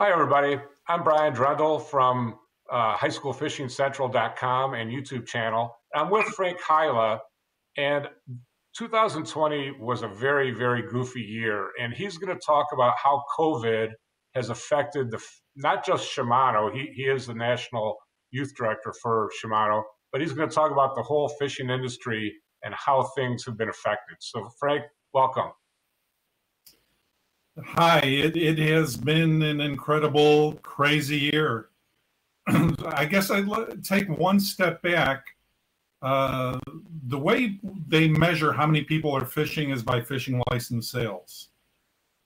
Hi, everybody. I'm Brian Drendel from uh, highschoolfishingcentral.com and YouTube channel. I'm with Frank Hyla, and 2020 was a very, very goofy year. And he's going to talk about how COVID has affected the not just Shimano, he, he is the national youth director for Shimano, but he's going to talk about the whole fishing industry and how things have been affected. So, Frank, welcome. Hi, it, it has been an incredible, crazy year. I guess I'd take one step back. Uh, the way they measure how many people are fishing is by fishing license sales.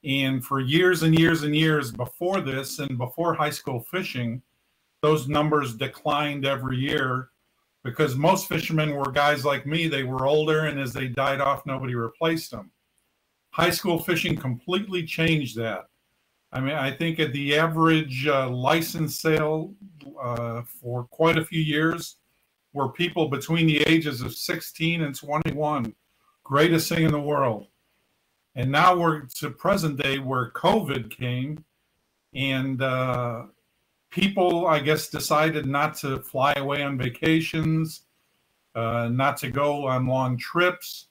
And for years and years and years before this and before high school fishing, those numbers declined every year because most fishermen were guys like me. They were older, and as they died off, nobody replaced them. High school fishing completely changed that. I mean, I think at the average uh, license sale uh, for quite a few years were people between the ages of 16 and 21, greatest thing in the world. And now we're to present day where COVID came, and uh, people, I guess, decided not to fly away on vacations, uh, not to go on long trips.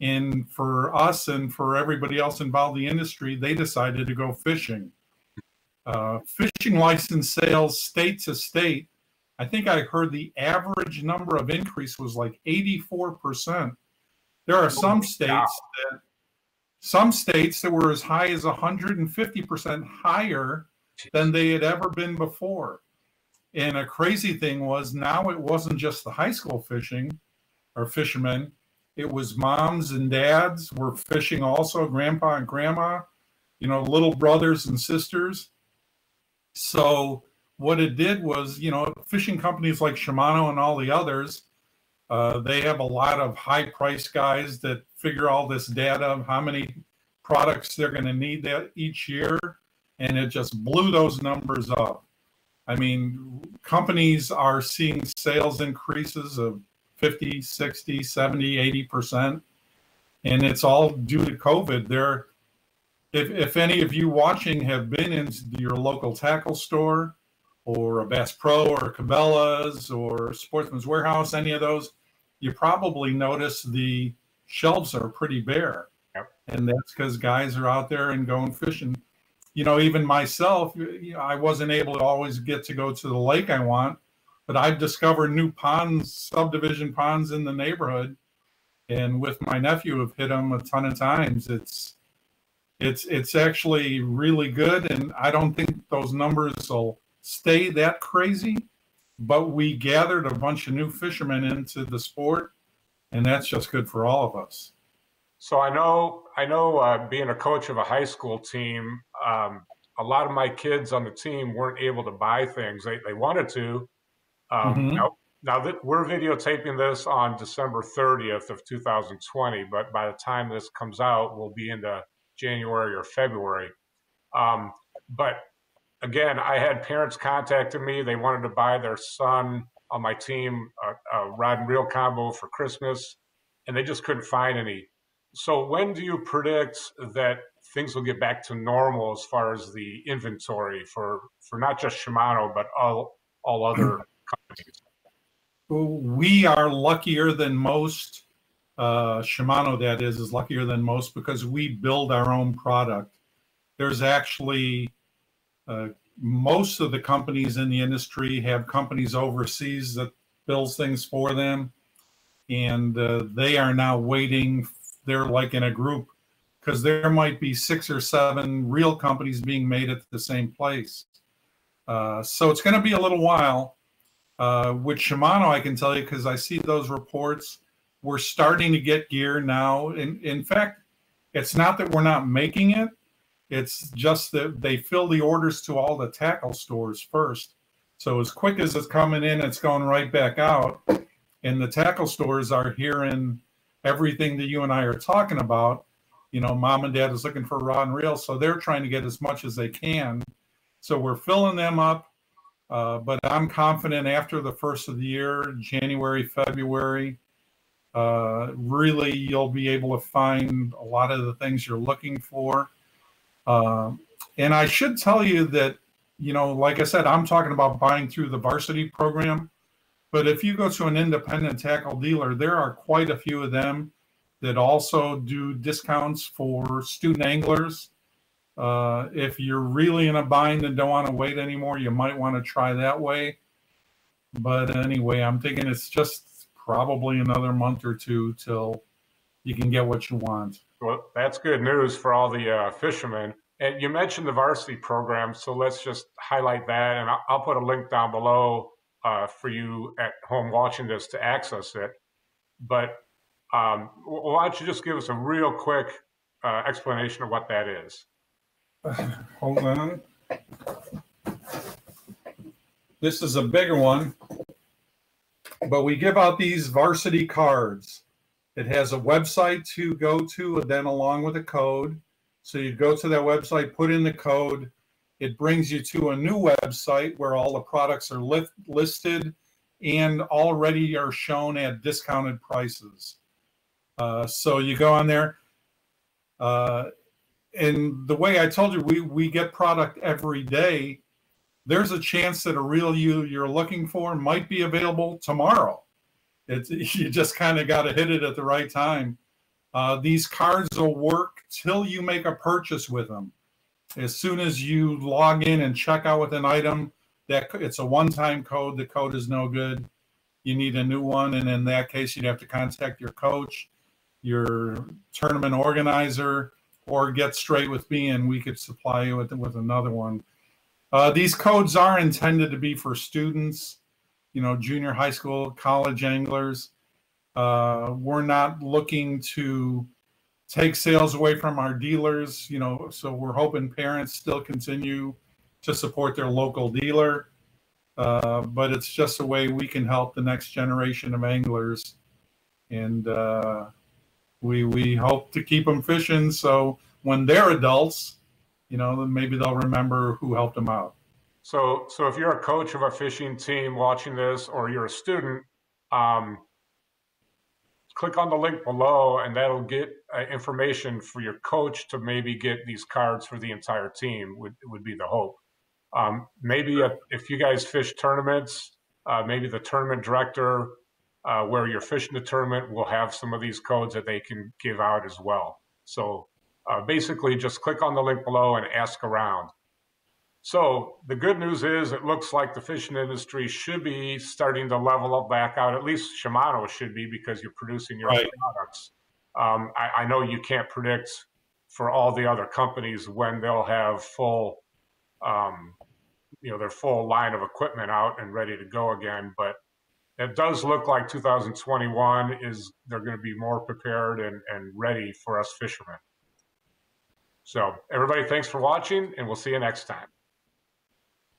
And for us and for everybody else involved in the industry, they decided to go fishing. Uh, fishing license sales state to state, I think I heard the average number of increase was like 84%. There are some states that some states that were as high as 150% higher than they had ever been before. And a crazy thing was now it wasn't just the high school fishing or fishermen, it was moms and dads were fishing also, grandpa and grandma, you know, little brothers and sisters. So what it did was, you know, fishing companies like Shimano and all the others, uh, they have a lot of high price guys that figure all this data of how many products they're going to need that each year and it just blew those numbers up. I mean, companies are seeing sales increases of 50, 60, 70, 80%. And it's all due to COVID. There, if, if any of you watching have been in your local tackle store or a Bass Pro or Cabela's or Sportsman's Warehouse, any of those, you probably notice the shelves are pretty bare. Yep. And that's because guys are out there and going fishing you know, even myself, I wasn't able to always get to go to the lake I want, but I've discovered new ponds, subdivision ponds in the neighborhood, and with my nephew, have hit them a ton of times. It's it's it's actually really good, and I don't think those numbers will stay that crazy. But we gathered a bunch of new fishermen into the sport, and that's just good for all of us. So I know I know uh, being a coach of a high school team, um, a lot of my kids on the team weren't able to buy things they, they wanted to. Um, mm-hmm. Now, now that we're videotaping this on December 30th of 2020, but by the time this comes out, we'll be into January or February. Um, but again, I had parents contacting me. They wanted to buy their son on my team a, a rod and reel combo for Christmas, and they just couldn't find any. So when do you predict that things will get back to normal as far as the inventory for for not just Shimano but all all other companies? We are luckier than most. Uh, Shimano, that is, is luckier than most because we build our own product. There's actually uh, most of the companies in the industry have companies overseas that builds things for them, and uh, they are now waiting. They're like in a group because there might be six or seven real companies being made at the same place. Uh, so it's going to be a little while. Uh, with Shimano, I can tell you because I see those reports. We're starting to get gear now. In, in fact, it's not that we're not making it, it's just that they fill the orders to all the tackle stores first. So as quick as it's coming in, it's going right back out. And the tackle stores are hearing everything that you and I are talking about you know, mom and dad is looking for rod and reel, so they're trying to get as much as they can. So we're filling them up. Uh, but I'm confident after the first of the year, January, February, uh, really you'll be able to find a lot of the things you're looking for. Uh, and I should tell you that you know, like I said, I'm talking about buying through the varsity program. But if you go to an independent tackle dealer, there are quite a few of them that also do discounts for student anglers. Uh, if you're really in a bind and don't want to wait anymore, you might want to try that way. But anyway, I'm thinking it's just probably another month or two till you can get what you want. Well, that's good news for all the uh, fishermen. And you mentioned the varsity program, so let's just highlight that, and I'll, I'll put a link down below uh, for you at home watching this to access it. But um, why don't you just give us a real quick uh, explanation of what that is? Hold on. This is a bigger one, but we give out these varsity cards. It has a website to go to, and then along with a code. So you go to that website, put in the code. It brings you to a new website where all the products are li- listed and already are shown at discounted prices. Uh, so you go on there. Uh, and the way I told you, we, we get product every day. There's a chance that a reel you you're looking for might be available tomorrow. It's you just kind of got to hit it at the right time. Uh, these cards will work till you make a purchase with them. As soon as you log in and check out with an item, that it's a one-time code. The code is no good. You need a new one, and in that case, you'd have to contact your coach, your tournament organizer, or get straight with me, and we could supply you with with another one. Uh, these codes are intended to be for students you know, junior high school, college anglers. Uh, we're not looking to take sales away from our dealers, you know, so we're hoping parents still continue to support their local dealer. Uh, but it's just a way we can help the next generation of anglers. And uh, we, we hope to keep them fishing. So when they're adults, you know, maybe they'll remember who helped them out. So, so if you're a coach of a fishing team watching this, or you're a student, um, click on the link below, and that'll get uh, information for your coach to maybe get these cards for the entire team. Would would be the hope. Um, maybe if, if, you guys fish tournaments, uh, maybe the tournament director, uh, where you're fishing the tournament, will have some of these codes that they can give out as well. So uh, basically, just click on the link below and ask around. So the good news is it looks like the fishing industry should be starting to level up back out. At least Shimano should be because you're producing your right. own products. Um, I, I, know you can't predict for all the other companies when they'll have full, um, you know, their full line of equipment out and ready to go again. But it does look like 2021 is they're going to be more prepared and, and ready for us fishermen. So everybody, thanks for watching, and we'll see you next time.